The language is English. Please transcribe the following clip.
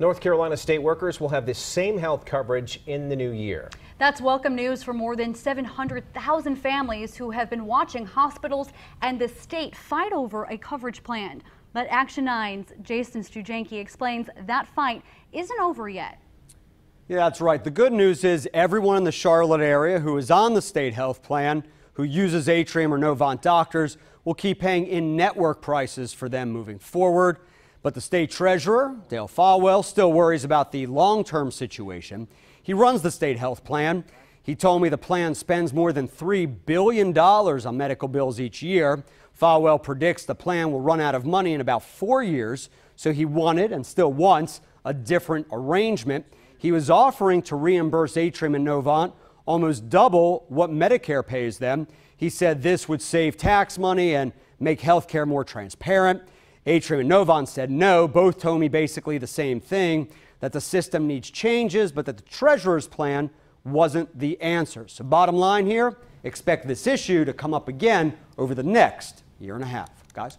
North Carolina state workers will have the same health coverage in the new year. That's welcome news for more than 700,000 families who have been watching hospitals and the state fight over a coverage plan. But Action 9's Jason Stoogenke explains that fight isn't over yet. Yeah, that's right. The good news is everyone in the Charlotte area who is on the state health plan, who uses Atrium or Novant doctors, will keep paying in-network prices for them moving forward. But the state treasurer, Dale Folwell, still worries about the long term situation. He runs the state health plan. He told me the plan spends more than $3 billion on medical bills each year. Folwell predicts the plan will run out of money in about four years, so he wanted and still wants a different arrangement. He was offering to reimburse Atrium and Novant almost double what Medicare pays them. He said this would save tax money and make health care more transparent. Atrium and Novant said no. Both told me basically the same thing that the system needs changes, but that the treasurer's plan wasn't the answer. So, bottom line here expect this issue to come up again over the next year and a half. Guys?